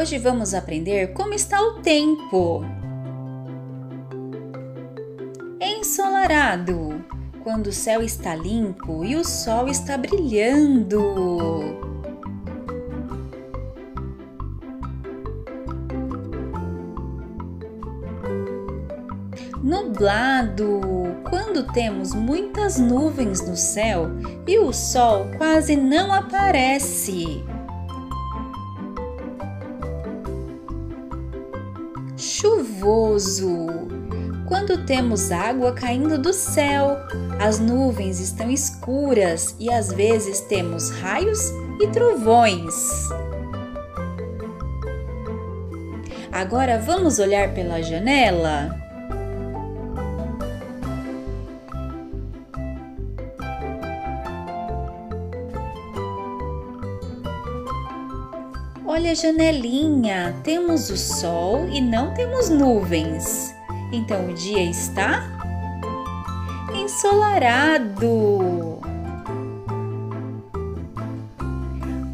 Hoje vamos aprender como está o tempo. Ensolarado, quando o céu está limpo e o sol está brilhando. Nublado, quando temos muitas nuvens no céu e o sol quase não aparece. Chuvoso, quando temos água caindo do céu, as nuvens estão escuras e às vezes temos raios e trovões. Agora vamos olhar pela janela? Olha a janelinha, temos o sol e não temos nuvens. Então o dia está ensolarado.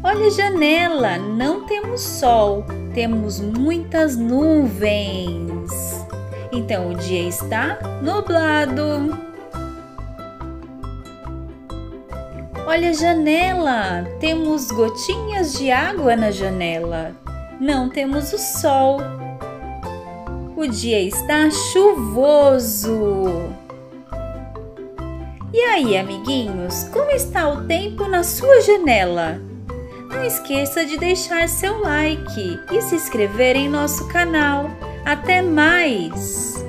Olha a janela, não temos sol, temos muitas nuvens. Então o dia está nublado. Olha a janela! Temos gotinhas de água na janela. Não temos o sol. O dia está chuvoso. E aí, amiguinhos, como está o tempo na sua janela? Não esqueça de deixar seu like e se inscrever em nosso canal. Até mais!